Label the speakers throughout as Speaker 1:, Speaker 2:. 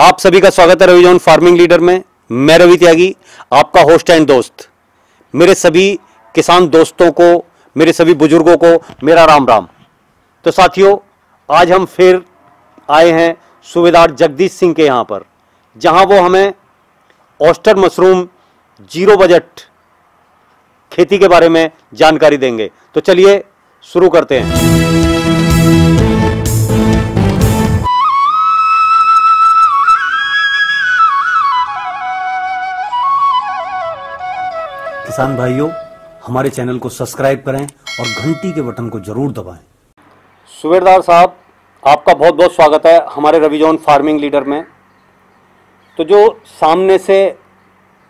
Speaker 1: आप सभी का स्वागत है रविजोन फ़ार्मिंग लीडर में। मैं रवि त्यागी, आपका होस्ट एंड दोस्त। मेरे सभी किसान दोस्तों को, मेरे सभी बुज़ुर्गों को, मेरा राम राम। तो साथियों, आज हम फिर आए हैं सूबेदार जगदीश सिंह के यहाँ पर, जहाँ वो हमें ऑस्टर मशरूम ज़ीरो बजट खेती के बारे में जानकारी देंगे। तो चलिए शुरू करते हैं। किसान भाइयों हमारे चैनल को सब्सक्राइब करें और घंटी के बटन को ज़रूर दबाएँ। सुबेदार साहब आपका बहुत बहुत स्वागत है हमारे रविजोन फ़ार्मिंग लीडर में। तो जो सामने से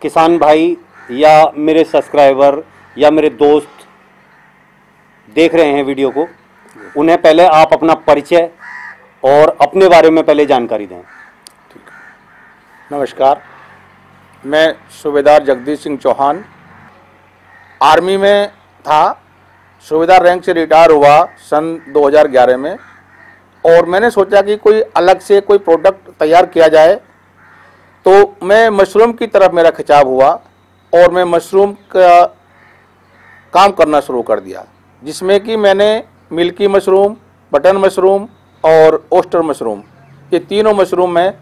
Speaker 1: किसान भाई या मेरे सब्सक्राइबर या मेरे दोस्त देख रहे हैं वीडियो को उन्हें पहले आप अपना परिचय और अपने बारे में पहले जानकारी दें।
Speaker 2: नमस्कार। मैं सूबेदार जगदीश सिंह चौहान आर्मी में था सूबेदार रैंक से रिटायर हुआ सन 2011 में। और मैंने सोचा कि कोई अलग से कोई प्रोडक्ट तैयार किया जाए तो मैं मशरूम की तरफ़ मेरा खिंचाव हुआ और मैं मशरूम का काम करना शुरू कर दिया जिसमें कि मैंने मिल्की मशरूम बटन मशरूम और ओस्टर मशरूम ये तीनों मशरूम मैं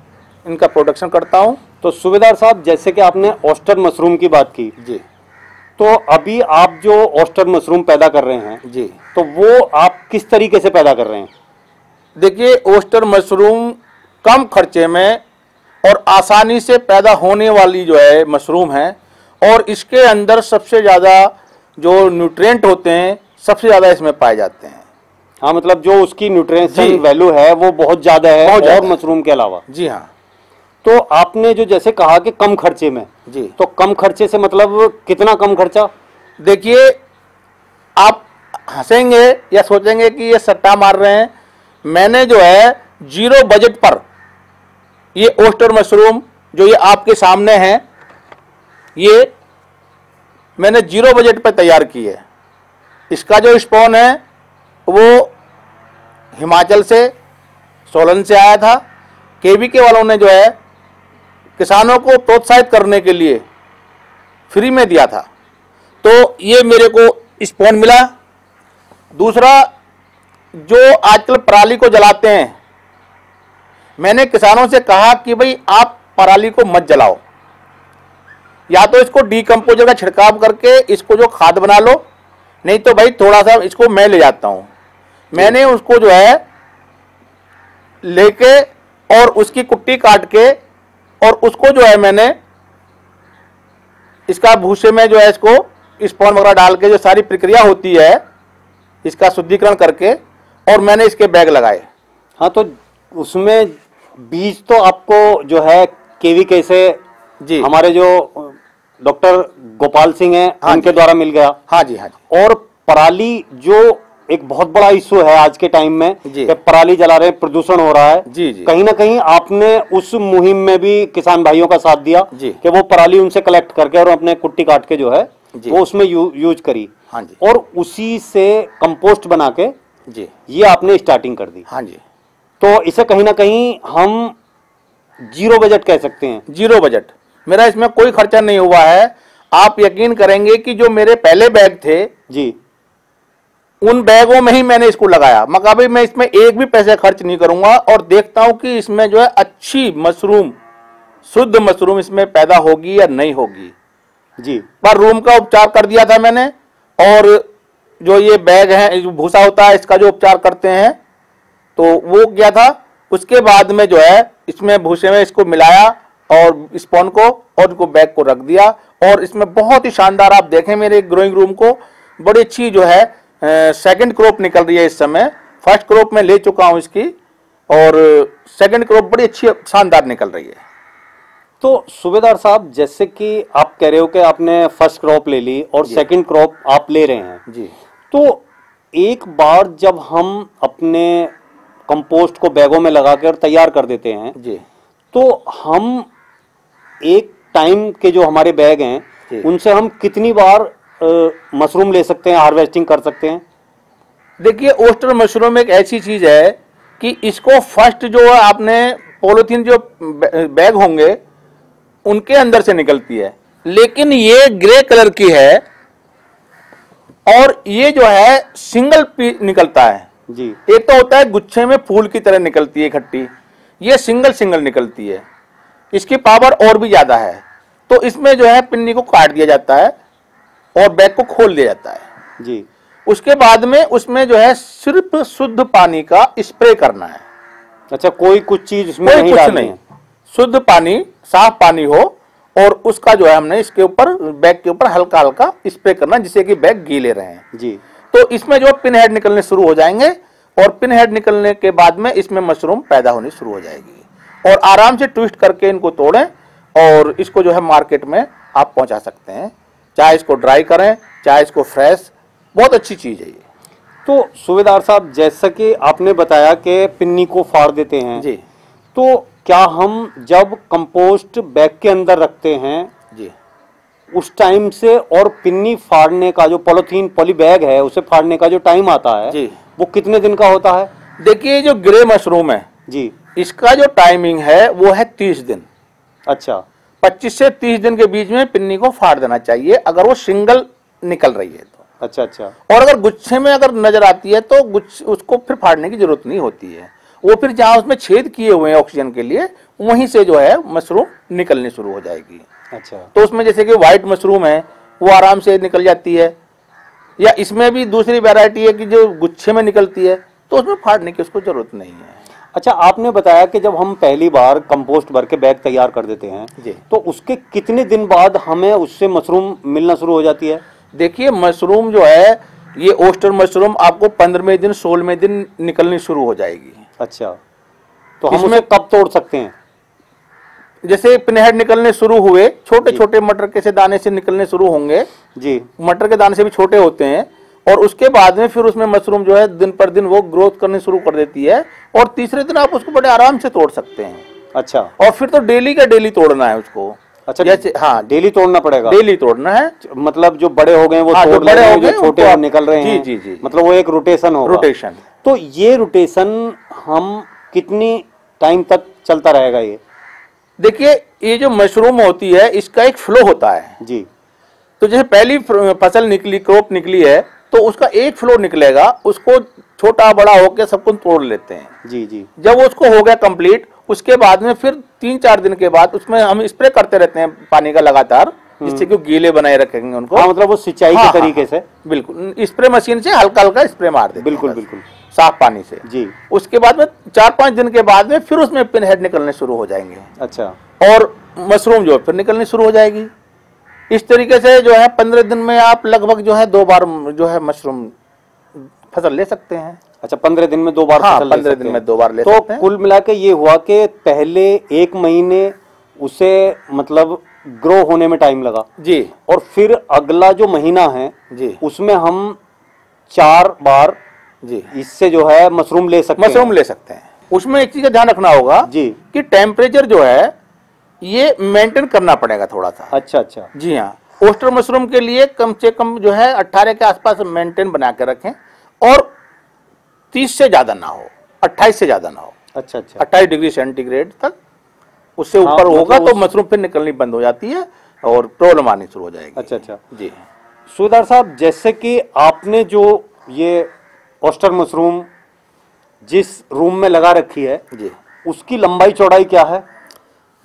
Speaker 2: इनका प्रोडक्शन करता हूँ।
Speaker 1: तो सुबेदार साहब जैसे कि आपने ऑस्टर मशरूम की बात की
Speaker 2: जी।
Speaker 1: तो अभी आप जो ऑस्टर मशरूम पैदा कर रहे हैं
Speaker 2: जी।
Speaker 1: तो वो आप किस तरीके से पैदा कर रहे हैं?
Speaker 2: देखिए ओस्टर मशरूम कम खर्चे में और आसानी से पैदा होने वाली जो है मशरूम है और इसके अंदर सबसे ज़्यादा जो न्यूट्रिएंट होते हैं सबसे ज़्यादा इसमें पाए जाते हैं।
Speaker 1: हाँ मतलब जो उसकी न्यूट्रिशन वैल्यू है वो बहुत ज़्यादा है
Speaker 2: बहुत
Speaker 1: और मशरूम के अलावा।
Speaker 2: जी हाँ।
Speaker 1: तो आपने जो जैसे कहा कि कम खर्चे में
Speaker 2: जी।
Speaker 1: तो कम खर्चे से मतलब कितना कम खर्चा?
Speaker 2: देखिए आप हंसेंगे या सोचेंगे कि ये सट्टा मार रहे हैं मैंने जो है ज़ीरो बजट पर ये ओस्टर मशरूम जो ये आपके सामने है ये मैंने ज़ीरो बजट पर तैयार की है। इसका जो स्पॉन है वो हिमाचल से सोलन से आया था केवी के वालों ने जो है किसानों को प्रोत्साहित करने के लिए फ्री में दिया था। तो ये मेरे को स्पॉन मिला। दूसरा, जो आजकल पराली को जलाते हैं, मैंने किसानों से कहा कि भाई, आप पराली को मत जलाओ। या तो इसको डीकम्पोजर का छिड़काव करके इसको जो खाद बना लो, नहीं तो भाई थोड़ा सा इसको मैं ले जाता हूँ। मैंने उसको जो है, लेके और उसकी कुट्टी काट के और उसको जो है मैंने इसका भूसे में जो है इसको स्पॉन वगैरह डाल के जो सारी प्रक्रिया होती है इसका शुद्धिकरण करके और मैंने इसके बैग लगाए।
Speaker 1: हाँ तो उसमें बीज तो आपको जो है केवी कैसे
Speaker 2: जी।
Speaker 1: हमारे जो डॉक्टर गोपाल सिंह हैं
Speaker 2: हाँ
Speaker 1: उनके द्वारा मिल गया।
Speaker 2: हाँ जी हाँ जी।
Speaker 1: और पराली जो एक बहुत बड़ा इशू है आज के टाइम में। कि पराली जला रहे प्रदूषण हो रहा है।
Speaker 2: जी, जी।
Speaker 1: कहीं ना कहीं आपने उस मुहिम में भी किसान भाइयों का साथ दिया
Speaker 2: जी।
Speaker 1: कि वो पराली उनसे कलेक्ट करके और अपने कुट्टी काट के जो है वो उसमें यू, यूज़ करी।
Speaker 2: हाँ जी।
Speaker 1: और उसी से कंपोस्ट बना के
Speaker 2: जी।
Speaker 1: ये आपने स्टार्टिंग कर दी।
Speaker 2: हाँ जी।
Speaker 1: तो इसे कहीं ना कहीं हम ज़ीरो बजट कह सकते हैं।
Speaker 2: ज़ीरो बजट मेरा इसमें कोई खर्चा नहीं हुआ है। आप यकीन करेंगे कि जो मेरे पहले बैग थे
Speaker 1: जी।
Speaker 2: उन बैगों में ही मैंने इसको लगाया। मैं मैं इसमें एक भी पैसे खर्च नहीं करूँगा और देखता हूँ कि इसमें जो है अच्छी मशरूम, शुद्ध मशरूम इसमें पैदा होगी या नहीं होगी।
Speaker 1: जी,
Speaker 2: पर रूम का उपचार कर दिया था मैंने और जो ये बैग है जो भूसा होता है, इसका जो उपचार करते हैं तो वो किया था। उसके बाद में जो है इसमें भूसे में इसको मिलाया और स्पॉन को और इनको बैग को रख दिया। और इसमें बहुत ही शानदार, आप देखें मेरे ग्रोइंग रूम को, बड़ी अच्छी जो है सेकंड क्रॉप निकल रही है इस समय। फ़र्स्ट क्रॉप में ले चुका हूँ इसकी और सेकंड क्रॉप बड़ी अच्छी शानदार निकल रही है।
Speaker 1: तो सूबेदार साहब जैसे कि आप कह रहे हो कि आपने फ़र्स्ट क्रॉप ले ली और। सेकंड क्रॉप आप ले रहे हैं।
Speaker 2: जी।
Speaker 1: तो एक बार जब हम अपने कंपोस्ट को बैगों में लगा कर तैयार कर देते हैं
Speaker 2: जी।
Speaker 1: तो हम एक टाइम के जो हमारे बैग हैं उनसे हम कितनी बार मशरूम ले सकते हैं हार्वेस्टिंग कर सकते हैं।
Speaker 2: देखिए ओस्टर मशरूम एक ऐसी चीज़ है कि इसको फ़र्स्ट जो आपने पॉलिथीन जो बैग होंगे उनके अंदर से निकलती है। लेकिन ये ग्रे कलर की है और ये जो है सिंगल पी निकलता है।
Speaker 1: जी।
Speaker 2: एक तो होता है गुच्छे में फूल की तरह निकलती है इकट्ठी ये सिंगल सिंगल निकलती है। इसकी पावर और भी ज़्यादा है। तो इसमें जो है पिन्नी को काट दिया जाता है। और बैग को खोल दिया जाता है।
Speaker 1: जी।
Speaker 2: उसके बाद में उसमें जो है सिर्फ़ शुद्ध पानी का स्प्रे करना है।
Speaker 1: अच्छा कोई कुछ चीज़ उसमें नहीं
Speaker 2: कुछ नहीं। शुद्ध पानी साफ़ पानी हो और उसका जो है हमने इसके ऊपर बैग के ऊपर हल्का हल्का स्प्रे करना जिससे कि बैग गीले रहें।
Speaker 1: जी।
Speaker 2: तो इसमें जो पिन हेड निकलने शुरू हो जाएँगे और पिन हेड निकलने के बाद में इसमें मशरूम पैदा होनी शुरू हो जाएगी। और आराम से ट्विस्ट करके इनको तोड़ें और इसको जो है मार्केट में आप पहुँचा सकते हैं। चाहे इसको ड्राई करें चाहे इसको फ्रेश बहुत अच्छी चीज़ है ये।
Speaker 1: तो सुबेदार साहब जैसा कि आपने बताया कि पिन्नी को फाड़ देते हैं
Speaker 2: जी।
Speaker 1: तो क्या हम जब कंपोस्ट बैग के अंदर रखते हैं
Speaker 2: जी।
Speaker 1: उस टाइम से और पिन्नी फाड़ने का जो पॉलिथीन पॉली बैग है उसे फाड़ने का जो टाइम आता है
Speaker 2: जी।
Speaker 1: वो कितने दिन का होता है?
Speaker 2: देखिए जो ग्रे मशरूम है
Speaker 1: जी।
Speaker 2: इसका जो टाइमिंग है वो है तीस दिन।
Speaker 1: अच्छा।
Speaker 2: 25 से 30 दिन के बीच में पिन्नी को फाड़ देना चाहिए अगर वो सिंगल निकल रही है तो।
Speaker 1: अच्छा अच्छा।
Speaker 2: और अगर गुच्छे में अगर नज़र आती है तो गुच्छ उसको फिर फाड़ने की ज़रूरत नहीं होती है। वो फिर जहाँ उसमें छेद किए हुए हैं ऑक्सीजन के लिए वहीं से जो है मशरूम निकलनी शुरू हो जाएगी।
Speaker 1: अच्छा।
Speaker 2: तो उसमें जैसे कि व्हाइट मशरूम है वो आराम से निकल जाती है। या इसमें भी दूसरी वैरायटी है कि जो गुच्छे में निकलती है तो उसमें फाड़ने की उसको ज़रूरत नहीं है।
Speaker 1: अच्छा आपने बताया कि जब हम पहली बार कंपोस्ट भर के बैग तैयार कर देते हैं
Speaker 2: जी।
Speaker 1: तो उसके कितने दिन बाद हमें उससे मशरूम मिलना शुरू हो जाती है?
Speaker 2: देखिए मशरूम जो है ये ओस्टर मशरूम आपको पंद्रहवें दिन सोलहवें दिन निकलनी शुरू हो जाएगी।
Speaker 1: अच्छा तो हम
Speaker 2: इसमें-
Speaker 1: उसे कब तोड़ सकते हैं?
Speaker 2: जैसे पिनहेड निकलने शुरू हुए छोटे छोटे मटर के से दाने से निकलने शुरू होंगे।
Speaker 1: जी।
Speaker 2: मटर के दाने से भी छोटे होते हैं और उसके बाद में फिर उसमें मशरूम जो है दिन पर दिन वो ग्रोथ करनी शुरू कर देती है और तीसरे दिन आप उसको बड़े आराम से तोड़ सकते हैं।
Speaker 1: अच्छा।
Speaker 2: और फिर तो डेली का डेली तोड़ना है उसको।
Speaker 1: अच्छा
Speaker 2: जैसे हाँ
Speaker 1: डेली तोड़ना पड़ेगा।
Speaker 2: डेली तोड़ना है।
Speaker 1: मतलब जो बड़े हो गए वो
Speaker 2: हाँ,
Speaker 1: तोड़
Speaker 2: बड़े हो गए,
Speaker 1: छोटे
Speaker 2: आप-
Speaker 1: निकल रहे
Speaker 2: जी,
Speaker 1: हैं।
Speaker 2: जी, जी।
Speaker 1: जी मतलब वो एक रोटेशन होगा।
Speaker 2: रोटेशन
Speaker 1: तो ये रोटेशन हम कितनी टाइम तक चलता रहेगा ये?
Speaker 2: देखिए ये जो मशरूम होती है इसका एक फ्लो होता है।
Speaker 1: जी।
Speaker 2: तो जैसे पहली फ़सल निकली क्रॉप निकली है तो उसका एक फ्लोर निकलेगा उसको छोटा बड़ा होकर सबको तोड़ लेते हैं।
Speaker 1: जी जी।
Speaker 2: जब उसको हो गया कंप्लीट उसके बाद में फिर तीन चार दिन के बाद उसमें हम स्प्रे करते रहते हैं पानी का लगातार जिससे कि गीले बनाए रखेंगे उनको।
Speaker 1: हाँ मतलब वो सिंचाई
Speaker 2: हाँ,
Speaker 1: के तरीके
Speaker 2: हाँ,
Speaker 1: तरीके से।
Speaker 2: बिल्कुल स्प्रे मशीन से हल्का हल्का स्प्रे मार दे
Speaker 1: बिल्कुल बिल्कुल।
Speaker 2: साफ़ पानी से।
Speaker 1: जी।
Speaker 2: उसके बाद में चार पाँच दिन के बाद में फिर उसमें पिन हेड निकलने शुरू हो जाएँगे।
Speaker 1: अच्छा।
Speaker 2: और मशरूम जो है फिर निकलनी शुरू हो जाएगी। इस तरीके से जो है पंद्रह दिन में आप लगभग जो है दो बार जो है मशरूम फ़सल ले सकते हैं।
Speaker 1: अच्छा पंद्रह दिन में दो बार
Speaker 2: हाँ,
Speaker 1: फ़सल ले
Speaker 2: 15
Speaker 1: सकते
Speaker 2: दिन में दो बार ले
Speaker 1: तो
Speaker 2: सकते हैं।
Speaker 1: कुल मिला के ये हुआ कि पहले एक महीने उसे मतलब ग्रो होने में टाइम लगा।
Speaker 2: जी।
Speaker 1: और फिर अगला जो महीना है
Speaker 2: जी।
Speaker 1: उसमें हम चार बार
Speaker 2: जी।
Speaker 1: इससे जो है मशरूम ले सकते
Speaker 2: मशरूम ले सकते हैं। उसमें एक चीज़ का ध्यान रखना होगा
Speaker 1: जी।
Speaker 2: कि टेम्परेचर जो है ये मेंटेन करना पड़ेगा थोड़ा सा
Speaker 1: अच्छा अच्छा।
Speaker 2: जी हाँ। ओस्टर मशरूम के लिए कम से कम जो है 18 के आसपास मेंटेन बना के रखें और 30 से ज़्यादा ना हो 28 से ज़्यादा ना हो।
Speaker 1: अच्छा अच्छा।
Speaker 2: 28 डिग्री सेंटीग्रेड तक उससे
Speaker 1: हाँ,
Speaker 2: ऊपर
Speaker 1: मतलब
Speaker 2: होगा तो
Speaker 1: उस-
Speaker 2: मशरूम फिर निकलनी बंद हो जाती है और प्रॉब्लम आनी शुरू हो जाएगी।
Speaker 1: अच्छा अच्छा।
Speaker 2: जी।
Speaker 1: सुधार साहब जैसे कि आपने जो ये ऑस्टर मशरूम जिस रूम में लगा रखी है
Speaker 2: जी।
Speaker 1: उसकी लंबाई चौड़ाई क्या है?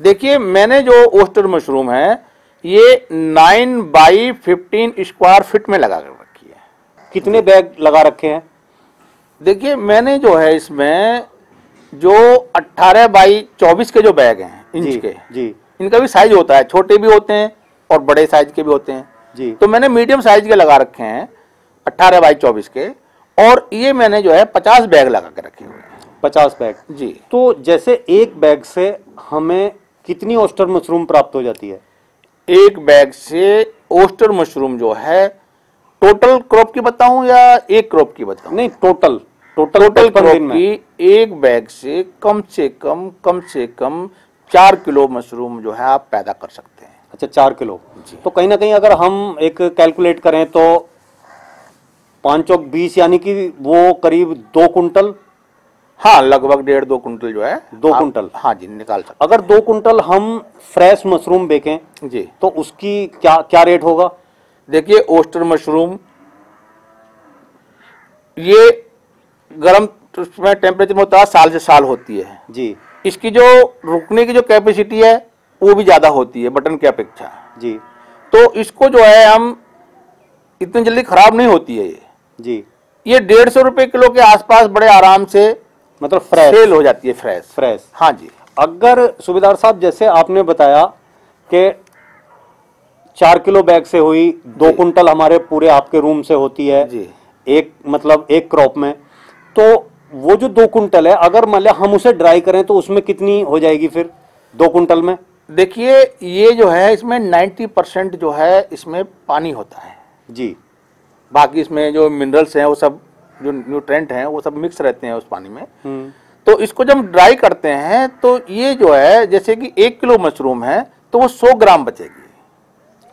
Speaker 2: देखिए मैंने जो ओस्टर मशरूम है ये 9 बाई 15 स्क्वायर फीट में लगा कर रखी है।
Speaker 1: कितने बैग लगा रखे हैं?
Speaker 2: देखिए मैंने जो है इसमें जो 18 बाई 24 के जो बैग हैं इंच
Speaker 1: जी
Speaker 2: के
Speaker 1: जी।
Speaker 2: इनका भी साइज़ होता है छोटे भी होते हैं और बड़े साइज़ के भी होते हैं।
Speaker 1: जी।
Speaker 2: तो मैंने मीडियम साइज़ के लगा रखे हैं 18 बाई 24 के और ये मैंने जो है 50 बैग लगा के रखे हुए हैं।
Speaker 1: पचास बैग।
Speaker 2: जी।
Speaker 1: तो जैसे एक बैग से हमें कितनी ऑस्टर मशरूम प्राप्त हो जाती है?
Speaker 2: एक बैग से ओस्टर मशरूम जो है टोटल क्रॉप की बताऊँ या एक क्रॉप की बताऊँ?
Speaker 1: नहीं टोटल। टोटल
Speaker 2: टोटल क्रॉप की एक बैग से कम से कम कम से कम चार किलो मशरूम जो है आप पैदा कर सकते हैं।
Speaker 1: अच्छा चार किलो। तो कहीं ना कहीं अगर हम एक कैलकुलेट करें तो पाँच चौक बीस यानी कि वो करीब दो कुंटल
Speaker 2: हाँ लगभग डेढ़ दो कुंटल जो है
Speaker 1: दो कुंटल।
Speaker 2: हाँ जी निकाल सकते
Speaker 1: अगर दो कुंटल हम फ्रेश मशरूम बेचें
Speaker 2: जी।
Speaker 1: तो उसकी क्या क्या रेट होगा?
Speaker 2: देखिए ओस्टर मशरूम ये गर्म में टेम्परेचर में होता है साल से साल होती है।
Speaker 1: जी।
Speaker 2: इसकी जो रुकने की जो कैपेसिटी है वो भी ज़्यादा होती है बटन की अपेक्षा।
Speaker 1: जी।
Speaker 2: तो इसको जो है हम इतनी जल्दी खराब नहीं होती है ये।
Speaker 1: जी।
Speaker 2: ये डेढ़ सौ रुपये किलो के आसपास बड़े आराम से
Speaker 1: मतलब फ्रेश
Speaker 2: सेल हो जाती है फ्रेश
Speaker 1: फ्रेश
Speaker 2: हाँ जी।
Speaker 1: अगर सुबेदार साहब जैसे आपने बताया कि चार किलो बैग से हुई दो कुंटल हमारे पूरे आपके रूम से होती है
Speaker 2: जी।
Speaker 1: एक मतलब एक क्रॉप में तो वो जो दो कुंटल है अगर मान लिया हम उसे ड्राई करें तो उसमें कितनी हो जाएगी फिर दो कुंटल में?
Speaker 2: देखिए ये जो है इसमें 90 परसेंट जो है इसमें पानी होता है।
Speaker 1: जी।
Speaker 2: बाकी इसमें जो मिनरल्स हैं वो सब जो न्यूट्रेंट हैं वो सब मिक्स रहते हैं उस पानी में।
Speaker 1: हम्म।
Speaker 2: तो इसको जब ड्राई करते हैं तो ये जो है जैसे कि एक किलो मशरूम है तो वो सौ ग्राम बचेगी।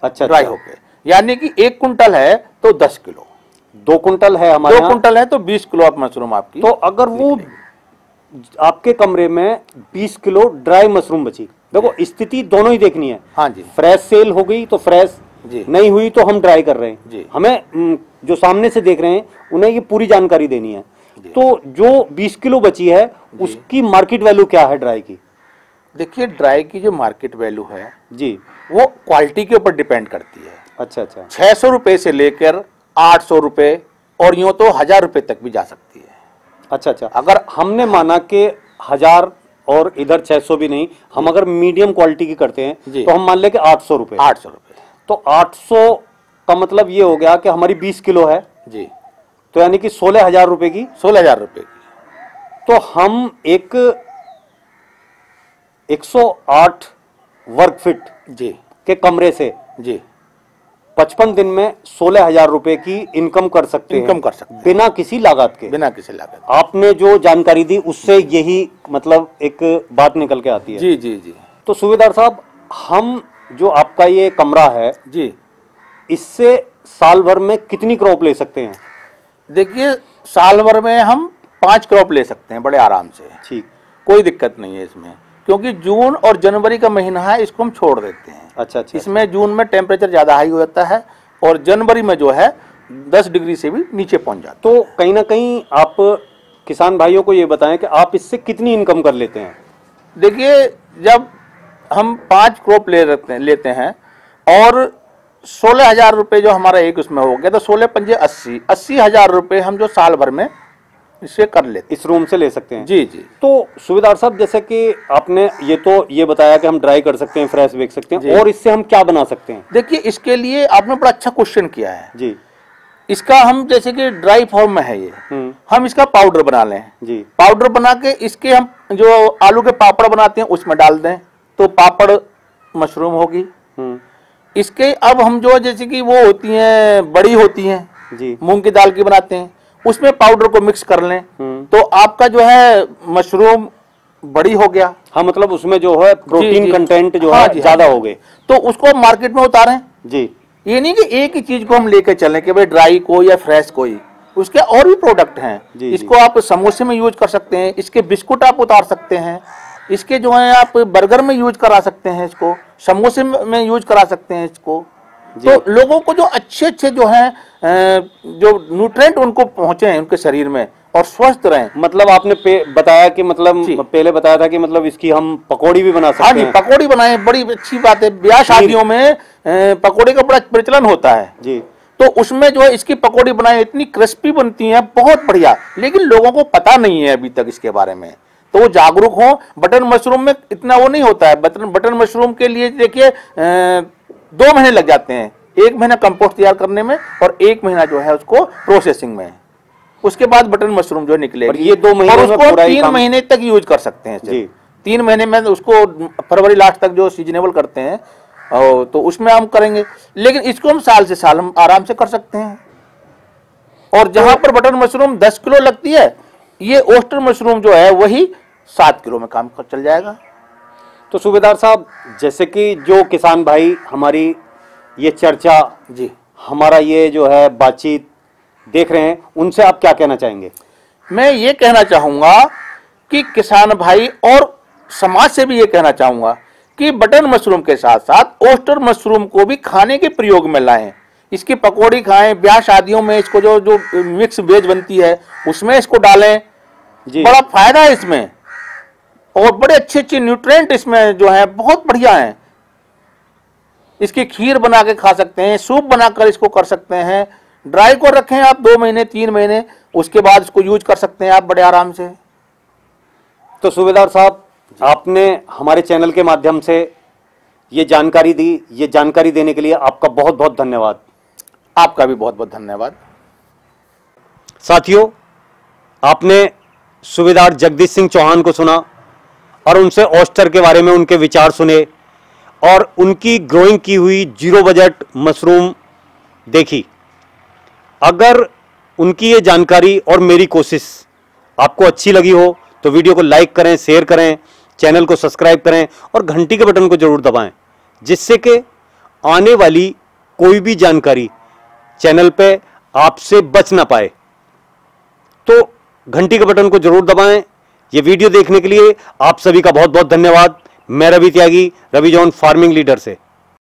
Speaker 1: अच्छा
Speaker 2: ड्राई
Speaker 1: अच्छा।
Speaker 2: होके। यानी कि एक कुंटल है तो दस किलो।
Speaker 1: दो कुंटल है हमारे
Speaker 2: दो कुंटल है तो बीस किलो आप मशरूम आपकी
Speaker 1: तो अगर वो आपके कमरे में 20 किलो ड्राई मशरूम बची। देखो स्थिति दोनों ही देखनी है।
Speaker 2: हाँ जी।
Speaker 1: फ्रेश सेल हो गई तो फ्रेश।
Speaker 2: जी।
Speaker 1: नहीं हुई तो हम ड्राई कर रहे हैं।
Speaker 2: जी।
Speaker 1: हमें हम्म, जो सामने से देख रहे हैं उन्हें ये पूरी जानकारी देनी है। तो जो 20 किलो बची है उसकी मार्केट वैल्यू क्या है ड्राई की?
Speaker 2: देखिए ड्राई की जो मार्केट वैल्यू है
Speaker 1: जी।
Speaker 2: वो क्वालिटी के ऊपर डिपेंड करती है।
Speaker 1: अच्छा अच्छा।
Speaker 2: छह सौ रुपये से लेकर आठ सौ रुपये और यूँ तो हज़ार रुपये तक भी जा सकती है।
Speaker 1: अच्छा अच्छा। अगर हमने माना कि हज़ार और इधर 600 भी नहीं हम अगर मीडियम क्वालिटी की करते हैं तो हम मान ले कि 800 रुपए।
Speaker 2: आठ सौ रुपये
Speaker 1: तो 800 का मतलब ये हो गया कि हमारी 20 किलो है।
Speaker 2: जी।
Speaker 1: तो यानी कि सोलह हज़ार रुपए की।
Speaker 2: सोलह हज़ार रुपये की।
Speaker 1: तो हम एक 108 वर्ग फिट
Speaker 2: जी।
Speaker 1: के कमरे से
Speaker 2: जी।
Speaker 1: 55 दिन में सोलह हज़ार रुपए की इनकम कर सकते
Speaker 2: इनकम कर सकते
Speaker 1: बिना किसी लागत के।
Speaker 2: बिना किसी लागत
Speaker 1: आपने जो जानकारी दी उससे यही मतलब एक बात निकल के आती है।
Speaker 2: जी जी जी।
Speaker 1: तो सुबेदार साहब हम जो आपका ये कमरा है
Speaker 2: जी।
Speaker 1: इससे साल भर में कितनी क्रॉप ले सकते हैं?
Speaker 2: देखिए साल भर में हम पाँच क्रॉप ले सकते हैं बड़े आराम से।
Speaker 1: ठीक।
Speaker 2: कोई दिक्कत नहीं है इसमें क्योंकि जून और जनवरी का महीना है इसको हम छोड़ देते हैं।
Speaker 1: अच्छा अच्छा
Speaker 2: इसमें जून में टेम्परेचर ज़्यादा हाई हो जाता है और जनवरी में जो है 10 डिग्री से भी नीचे पहुँच जाता
Speaker 1: तो कहीं ना कहीं आप किसान भाइयों को ये बताएँ कि आप इससे कितनी इनकम कर लेते हैं?
Speaker 2: देखिए जब हम पाँच क्रॉप ले रखते हैं लेते हैं और सोलह हज़ार रुपये जो हमारा एक उसमें हो गया तो सोलह पंजे अस्सी अस्सी हज़ार रुपये हम जो साल भर में इससे कर लेते
Speaker 1: इस रूम से ले सकते हैं।
Speaker 2: जी जी।
Speaker 1: तो सुबेदार साहब जैसे कि आपने ये तो ये बताया कि हम ड्राई कर सकते हैं फ्रेश बेच सकते हैं और इससे हम क्या बना सकते हैं?
Speaker 2: देखिए इसके लिए आपने बड़ा अच्छा क्वेश्चन किया है।
Speaker 1: जी।
Speaker 2: इसका हम जैसे कि ड्राई फॉर्म में है ये।
Speaker 1: हम्म।
Speaker 2: हम इसका पाउडर बना लें।
Speaker 1: जी।
Speaker 2: पाउडर बना के इसके हम जो आलू के पापड़ बनाते हैं उसमें डाल दें तो पापड़ मशरूम होगी। इसके अब हम जो जैसे कि वो होती हैं बड़ी होती हैं
Speaker 1: जी।
Speaker 2: मूंग की दाल की बनाते हैं उसमें पाउडर को मिक्स कर लें।
Speaker 1: हम्म।
Speaker 2: तो आपका जो है मशरूम बड़ी हो गया।
Speaker 1: हाँ मतलब उसमें जो है प्रोटीन कंटेंट जो।
Speaker 2: हाँ
Speaker 1: है
Speaker 2: हाँ।
Speaker 1: ज़्यादा हो गए।
Speaker 2: तो उसको मार्केट में उतारें।
Speaker 1: जी।
Speaker 2: ये नहीं कि एक ही चीज़ को हम लेके चलें कि भाई ड्राई कोई या फ्रेश कोई। उसके और भी प्रोडक्ट हैं। इसको आप समोसे में यूज़ कर सकते हैं इसके बिस्कुट आप उतार सकते हैं। इसके जो है आप बर्गर में यूज़ करा सकते हैं इसको समोसे में यूज़ करा सकते हैं इसको। तो लोगों को जो अच्छे अच्छे जो है जो न्यूट्रेंट उनको पहुँचे हैं उनके शरीर में और स्वस्थ रहें।
Speaker 1: मतलब आपने पे, बताया कि मतलब पहले बताया था कि मतलब इसकी हम पकौड़ी भी बना
Speaker 2: हाँ
Speaker 1: सकते
Speaker 2: जी
Speaker 1: हैं।
Speaker 2: पकौड़ी बनाए बड़ी अच्छी बात है। ब्याह शादियों में पकौड़े का बड़ा प्रचलन होता है।
Speaker 1: जी।
Speaker 2: तो उसमें जो है इसकी पकौड़ी बनाए इतनी क्रिस्पी बनती है बहुत बढ़िया। लेकिन लोगों को पता नहीं है अभी तक इसके बारे में। तो वो जागरूक हो। बटन मशरूम में इतना वो नहीं होता है। बटन बटन मशरूम के लिए देखिए दो महीने लग जाते हैं। एक महीना कंपोस्ट तैयार करने में और एक महीना जो है उसको प्रोसेसिंग में। उसके बाद बटन मशरूम जो निकले
Speaker 1: ये दो महीने
Speaker 2: और उसको तीन महीने तक यूज़ कर सकते हैं
Speaker 1: जी।
Speaker 2: तीन महीने में उसको फरवरी लास्ट तक जो सीजनेबल करते हैं और तो उसमें हम करेंगे। लेकिन इसको हम साल से साल हम आराम से कर सकते हैं। और जहाँ पर बटन मशरूम 10 किलो लगती है ये ओस्टर मशरूम जो है वही सात किलो में काम कर चल जाएगा।
Speaker 1: तो सूबेदार साहब जैसे कि जो किसान भाई हमारी ये चर्चा
Speaker 2: जी।
Speaker 1: हमारा ये जो है बातचीत देख रहे हैं उनसे आप क्या कहना चाहेंगे?
Speaker 2: मैं ये कहना चाहूँगा कि किसान भाई और समाज से भी ये कहना चाहूँगा कि बटन मशरूम के साथ साथ ओस्टर मशरूम को भी खाने के प्रयोग में लाएँ। इसकी पकौड़ी खाएँ ब्याह शादियों में इसको जो जो मिक्स वेज बनती है उसमें इसको डालें।
Speaker 1: जी।
Speaker 2: बड़ा फ़ायदा है इसमें। और बड़े अच्छे अच्छे न्यूट्रेंट इसमें जो है बहुत बढ़िया हैं। इसकी खीर बना के खा सकते हैं सूप बनाकर इसको कर सकते हैं। ड्राई को रखें आप दो महीने तीन महीने उसके बाद इसको यूज़ कर सकते हैं आप बड़े आराम से।
Speaker 1: तो सूबेदार साहब आपने हमारे चैनल के माध्यम से ये जानकारी दी। ये जानकारी देने के लिए आपका बहुत बहुत धन्यवाद।
Speaker 2: आपका भी बहुत बहुत धन्यवाद।
Speaker 1: साथियों, आपने सूबेदार जगदीश सिंह चौहान को सुना और उनसे ऑस्टर के बारे में उनके विचार सुने और उनकी ग्रोइंग की हुई ज़ीरो बजट मशरूम देखी। अगर उनकी ये जानकारी और मेरी कोशिश आपको अच्छी लगी हो तो वीडियो को लाइक करें शेयर करें चैनल को सब्सक्राइब करें और घंटी के बटन को ज़रूर दबाएँ, जिससे कि आने वाली कोई भी जानकारी चैनल पे आपसे बच ना पाए। तो घंटी के बटन को ज़रूर दबाएँ। ये वीडियो देखने के लिए आप सभी का बहुत बहुत धन्यवाद। मैं Ravi Tyagi, Ravi John, farming leader से।